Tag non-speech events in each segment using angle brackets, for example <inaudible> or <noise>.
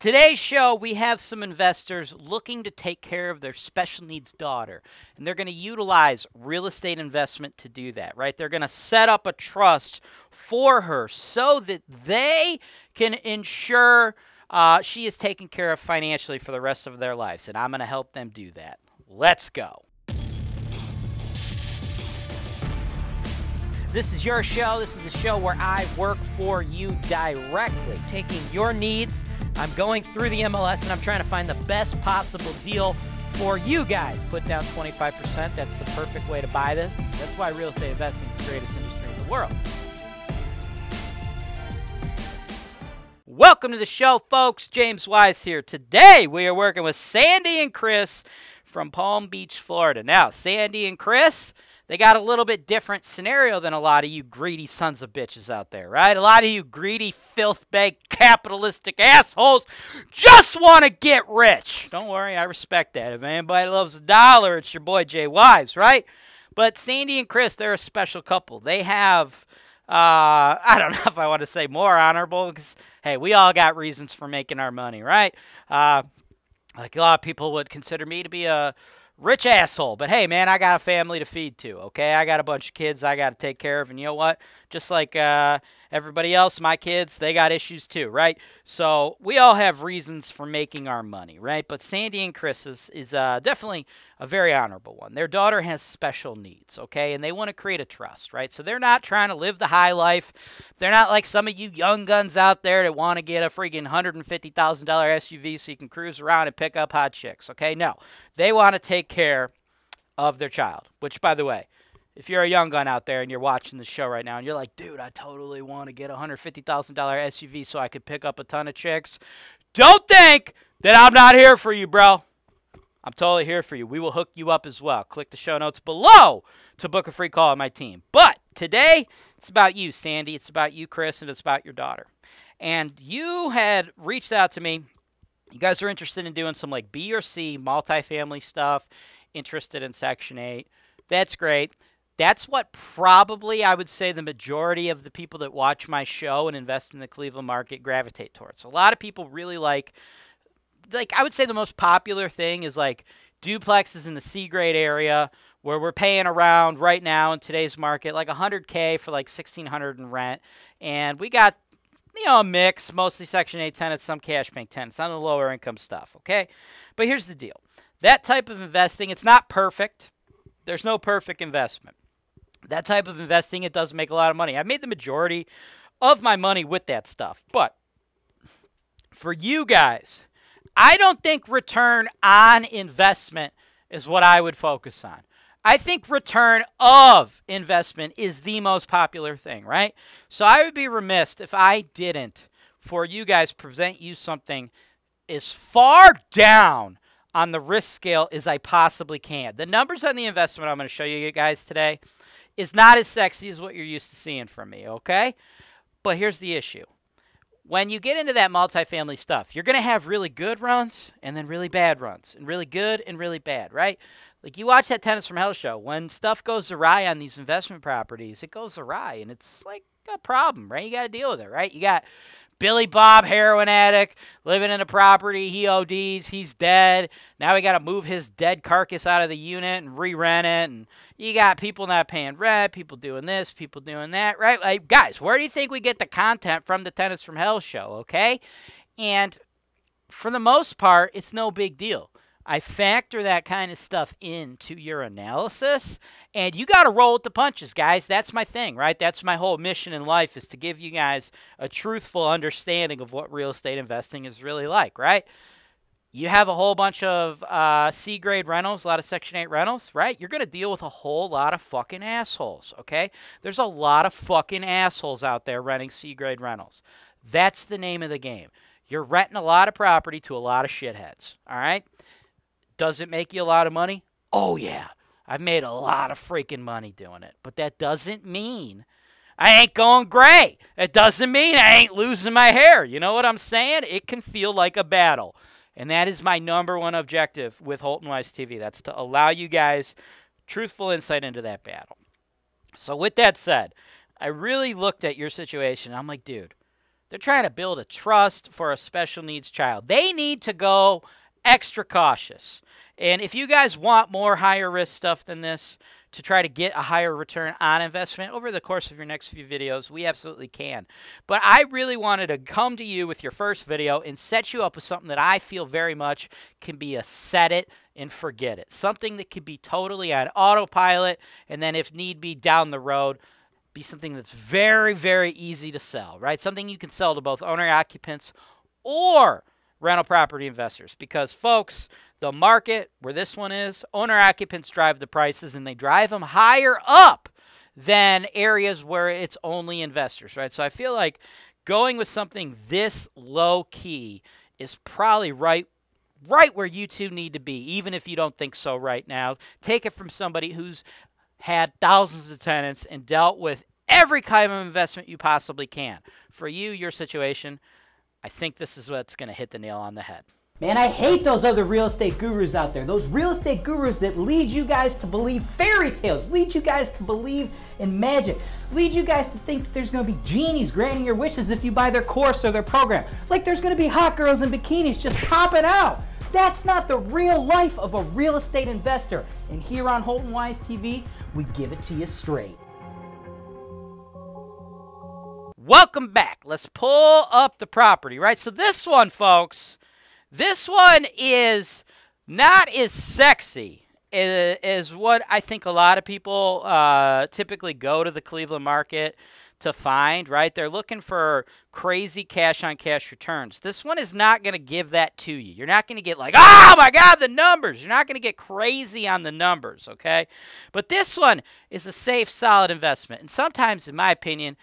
Today's show, we have some investors looking to take care of their special needs daughter, and they're going to utilize real estate investment to do that, right? They're going to set up a trust for her so that they can ensure uh, she is taken care of financially for the rest of their lives, and I'm going to help them do that. Let's go. This is your show. This is the show where I work for you directly, taking your needs I'm going through the MLS and I'm trying to find the best possible deal for you guys. Put down 25%. That's the perfect way to buy this. That's why real estate investing is the greatest industry in the world. Welcome to the show, folks. James Wise here. Today we are working with Sandy and Chris from Palm Beach, Florida. Now, Sandy and Chris they got a little bit different scenario than a lot of you greedy sons of bitches out there, right? A lot of you greedy, filth bag, capitalistic assholes just want to get rich. Don't worry, I respect that. If anybody loves a dollar, it's your boy Jay Wise, right? But Sandy and Chris, they're a special couple. They have, uh, I don't <laughs> know if I want to say more honorable because, hey, we all got reasons for making our money, right? Uh, like a lot of people would consider me to be a rich asshole. But hey, man, I got a family to feed too, okay? I got a bunch of kids I got to take care of. And you know what? Just like uh, everybody else, my kids, they got issues too, right? So we all have reasons for making our money, right? But Sandy and Chris is, is uh, definitely a very honorable one. Their daughter has special needs, okay? And they want to create a trust, right? So they're not trying to live the high life. They're not like some of you young guns out there that want to get a freaking $150,000 SUV so you can cruise around and pick up hot chicks, okay? No. They want to take care of their child, which, by the way, if you're a young gun out there and you're watching the show right now and you're like, dude, I totally want to get a $150,000 SUV so I could pick up a ton of chicks, don't think that I'm not here for you, bro. I'm totally here for you. We will hook you up as well. Click the show notes below to book a free call on my team. But today, it's about you, Sandy. It's about you, Chris, and it's about your daughter. And you had reached out to me. You guys are interested in doing some like B or C multifamily stuff, interested in Section 8. That's great. That's what probably I would say the majority of the people that watch my show and invest in the Cleveland market gravitate towards. A lot of people really like like I would say the most popular thing is like duplexes in the C grade area where we're paying around right now in today's market like 100k for like 1600 in rent. And we got you know a mix mostly section 8 tenants some cash paying tenants on the lower income stuff okay? But here's the deal. That type of investing it's not perfect. There's no perfect investment that type of investing it does make a lot of money i've made the majority of my money with that stuff but for you guys I don't think return on investment is what I would focus on. I think return of investment is the most popular thing, right? So I would be remiss if I didn't, for you guys, present you something as far down on the risk scale as I possibly can. The numbers on the investment I'm going to show you guys today is not as sexy as what you're used to seeing from me, okay? But here's the issue when you get into that multifamily stuff, you're going to have really good runs and then really bad runs, and really good and really bad, right? Like you watch that Tenants from Hell show, when stuff goes awry on these investment properties, it goes awry, and it's like a problem, right? You got to deal with it, right? You got Billy Bob, heroin addict, living in a property. He ODs. He's dead. Now we got to move his dead carcass out of the unit and re-rent it. And you got people not paying rent, people doing this, people doing that, right? Like, guys, where do you think we get the content from the Tenants from Hell show, okay? And for the most part, it's no big deal. I factor that kind of stuff into your analysis, and you got to roll with the punches, guys. That's my thing, right? That's my whole mission in life is to give you guys a truthful understanding of what real estate investing is really like, right? You have a whole bunch of uh, C grade rentals, a lot of Section 8 rentals, right? You're going to deal with a whole lot of fucking assholes, okay? There's a lot of fucking assholes out there renting C grade rentals. That's the name of the game. You're renting a lot of property to a lot of shitheads, all right? Does it make you a lot of money? Oh, yeah. I've made a lot of freaking money doing it. But that doesn't mean I ain't going gray. It doesn't mean I ain't losing my hair. You know what I'm saying? It can feel like a battle. And that is my number one objective with Holton Wise TV. That's to allow you guys truthful insight into that battle. So, with that said, I really looked at your situation. I'm like, dude, They're trying to build a trust for a special needs child. They need to go extra cautious. And if you guys want more higher risk stuff than this, to try to get a higher return on investment over the course of your next few videos, we absolutely can. But I really wanted to come to you with your first video and set you up with something that I feel very much can be a set it and forget it. Something that could be totally on autopilot and then if need be down the road be something that's very very easy to sell, right? Something you can sell to both owner occupants or rental property investors because folks the market where this one is, owner occupants drive the prices and they drive them higher up than areas where it's only investors, right? So I feel like going with something this low key is probably right right where you two need to be, even if you don't think so right now. Take it from somebody who's had thousands of tenants and dealt with every kind of investment you possibly can. For you, your situation, I think this is what's going to hit the nail on the head. Man, I hate those other real estate gurus out there. Those real estate gurus that lead you guys to believe fairy tales, lead you guys to believe in magic, lead you guys to think that there's going to be genies granting your wishes if you buy their course or their program. Like there's going to be hot girls in bikinis just popping out. That's not the real life of a real estate investor. And here on Holton Wise TV, we give it to you straight. Welcome back. Let's pull up the property, right? So this one, folks, this one is not as sexy as what I think a lot of people uh, typically go to the Cleveland market to find, right? They're looking for crazy cash on cash returns. This one is not going to give that to you. You're not going to get like, oh my God, the numbers. You're not going to get crazy on the numbers, okay? But this one is a safe, solid investment. And sometimes, in my opinion,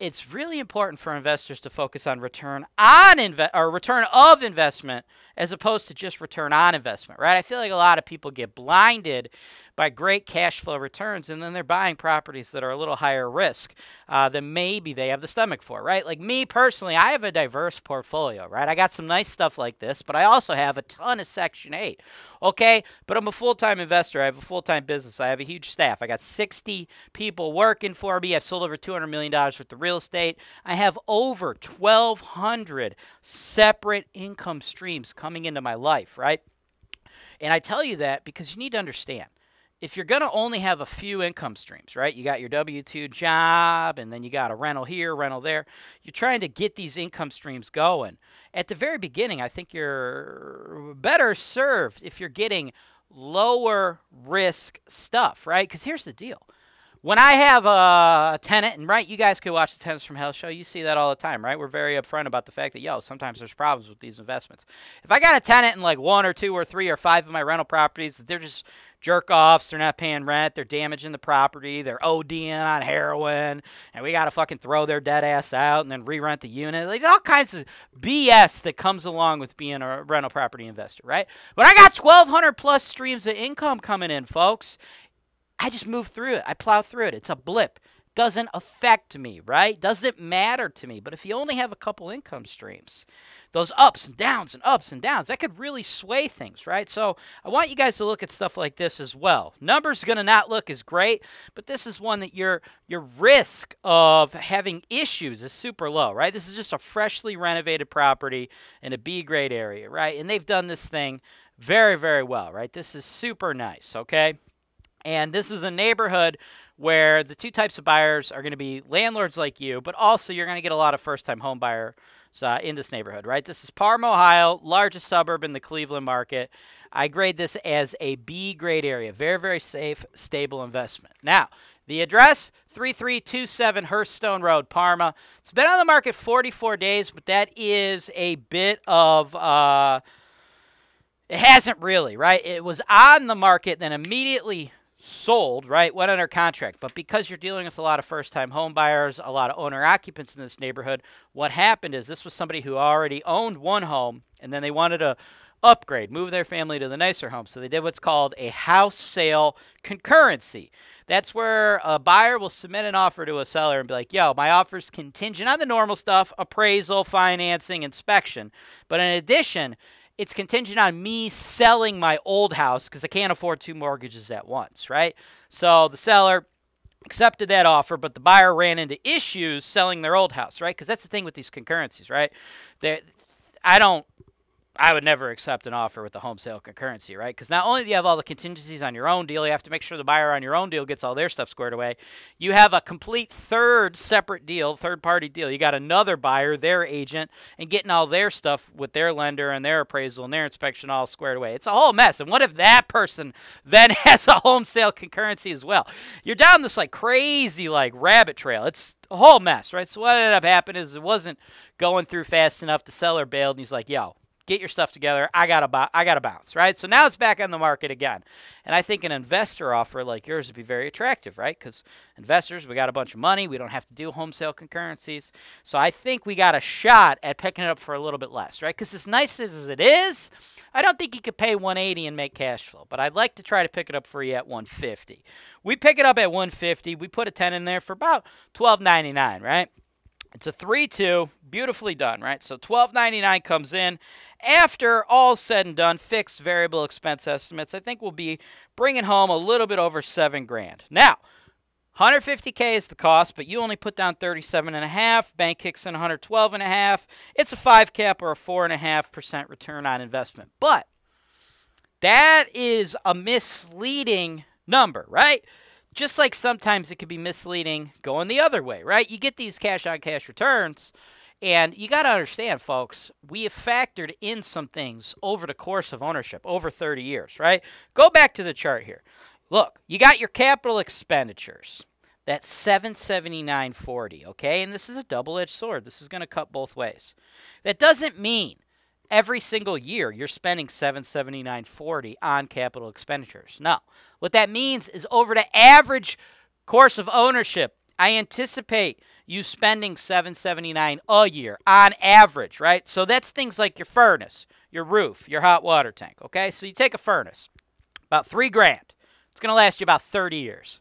it's really important for investors to focus on return on inve- or return of investment as opposed to just return on investment, right? I feel like a lot of people get blinded by great cash flow returns, and then they're buying properties that are a little higher risk uh, than maybe they have the stomach for, right? Like me personally, I have a diverse portfolio, right? I got some nice stuff like this, but I also have a ton of Section 8, okay? But I'm a full time investor. I have a full time business. I have a huge staff. I got 60 people working for me. I've sold over $200 million worth of real estate. I have over 1,200 separate income streams coming into my life, right? And I tell you that because you need to understand if you're going to only have a few income streams, right? You got your W 2 job, and then you got a rental here, rental there. You're trying to get these income streams going. At the very beginning, I think you're better served if you're getting lower risk stuff, right? Because here's the deal. When I have a tenant, and right, you guys could watch the Tenants from Hell show, you see that all the time, right? We're very upfront about the fact that, yo, sometimes there's problems with these investments. If I got a tenant in like one or two or three or five of my rental properties, they're just jerk offs. They're not paying rent. They're damaging the property. They're ODing on heroin. And we got to fucking throw their dead ass out and then re rent the unit. Like all kinds of BS that comes along with being a rental property investor, right? But I got 1,200 plus streams of income coming in, folks. I just move through it. I plow through it. It's a blip doesn't affect me, right? Doesn't matter to me. But if you only have a couple income streams, those ups and downs and ups and downs, that could really sway things, right? So I want you guys to look at stuff like this as well. Numbers going to not look as great, but this is one that your your risk of having issues is super low, right? This is just a freshly renovated property in a B grade area, right? And they've done this thing very, very well, right? This is super nice, okay? And this is a neighborhood where the two types of buyers are going to be landlords like you, but also you're going to get a lot of first time home buyers uh, in this neighborhood, right? This is Parma, Ohio, largest suburb in the Cleveland market. I grade this as a B grade area. Very, very safe, stable investment. Now, the address 3327 Hearthstone Road, Parma. It's been on the market 44 days, but that is a bit of. Uh, it hasn't really, right? It was on the market, then immediately sold, right, went under contract. But because you're dealing with a lot of first time home buyers, a lot of owner occupants in this neighborhood, what happened is this was somebody who already owned one home and then they wanted to upgrade, move their family to the nicer home. So they did what's called a house sale concurrency. That's where a buyer will submit an offer to a seller and be like, yo, my offer's contingent on the normal stuff appraisal, financing, inspection. But in addition, it's contingent on me selling my old house because I can't afford two mortgages at once, right? So the seller accepted that offer, but the buyer ran into issues selling their old house, right? Because that's the thing with these concurrencies, right? They, I don't I would never accept an offer with the home sale concurrency, right? Because not only do you have all the contingencies on your own deal, you have to make sure the buyer on your own deal gets all their stuff squared away. You have a complete third separate deal, third party deal. You got another buyer, their agent, and getting all their stuff with their lender and their appraisal and their inspection all squared away. It's a whole mess. And what if that person then <laughs> has a home sale concurrency as well? You're down this like crazy like rabbit trail. It's a whole mess, right? So what ended up happening is it wasn't going through fast enough. The seller bailed, and he's like, "Yo, get your stuff together. I got to I got to bounce, right? So now it's back on the market again. And I think an investor offer like yours would be very attractive, right? Cuz investors, we got a bunch of money, we don't have to do home sale concurrencies. So I think we got a shot at picking it up for a little bit less, right? Cuz as nice as it is, I don't think you could pay 180 and make cash flow, but I'd like to try to pick it up for you at 150. We pick it up at 150. We put a 10 in there for about 12.99, right? It's a 3-2, beautifully done, right? So 12.99 comes in. After all said and done, fixed variable expense estimates, I think we'll be bringing home a little bit over 7 grand. Now, 150k is the cost, but you only put down 37 and a half. Bank kicks in 112 and a half. It's a five cap or a four and a half percent return on investment. But that is a misleading number, right? Just like sometimes it could be misleading going the other way, right? You get these cash on cash returns, and you got to understand, folks, we have factored in some things over the course of ownership, over 30 years, right? Go back to the chart here. Look, you got your capital expenditures. That's 779.40, okay? And this is a double-edged sword. This is going to cut both ways. That doesn't mean every single year you're spending 779.40 on capital expenditures. Now, What that means is over the average course of ownership, I anticipate you spending 779 a year on average, right? So that's things like your furnace, your roof, your hot water tank, okay? So you take a furnace, about 3 grand. It's going to last you about 30 years.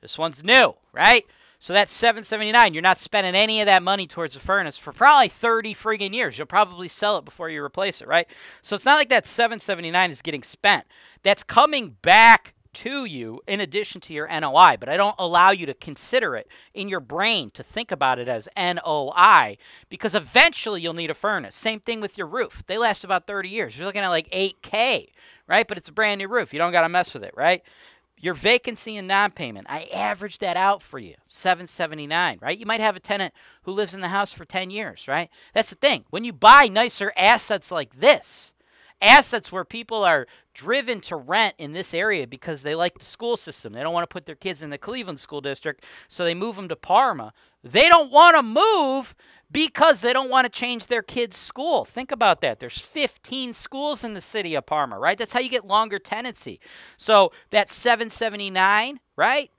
This one's new, right? So that's 779. You're not spending any of that money towards a furnace for probably 30 friggin' years. You'll probably sell it before you replace it, right? So it's not like that 779 is getting spent. That's coming back to you in addition to your NOI, but I don't allow you to consider it in your brain to think about it as NOI because eventually you'll need a furnace. Same thing with your roof. They last about 30 years. You're looking at like 8K, right? But it's a brand new roof. You don't got to mess with it, right? Your vacancy and non-payment, I averaged that out for you, 779, right? You might have a tenant who lives in the house for 10 years, right? That's the thing. When you buy nicer assets like this, assets where people are driven to rent in this area because they like the school system. They don't want to put their kids in the Cleveland school district, so they move them to Parma. They don't want to move because they don't want to change their kids' school. Think about that. There's 15 schools in the city of Parma, right? That's how you get longer tenancy. So that's 779, right?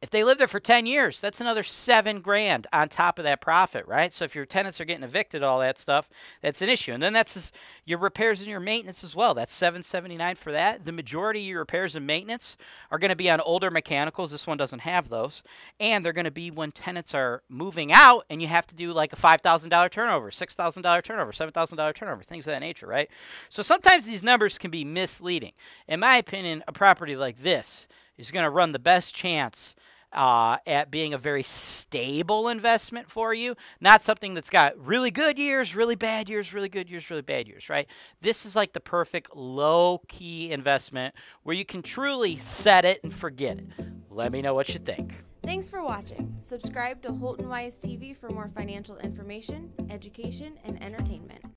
If they live there for 10 years, that's another seven grand on top of that profit, right? So if your tenants are getting evicted, all that stuff, that's an issue. And then that's your repairs and your maintenance as well. That's 779 for that. The majority of your repairs and maintenance are going to be on older mechanicals. This one doesn't have those. And they're going to be when tenants are moving out and you have to do like a $5,000 turnover, $6,000 turnover, $7,000 turnover, things of that nature, right? So sometimes these numbers can be misleading. In my opinion, a property like this is going to run the best chance uh, at being a very stable investment for you, not something that's got really good years, really bad years, really good years, really bad years, right? This is like the perfect low key investment where you can truly set it and forget it. Let me know what you think. Thanks for watching. Subscribe to Holton Wise TV for more financial information, education, and entertainment.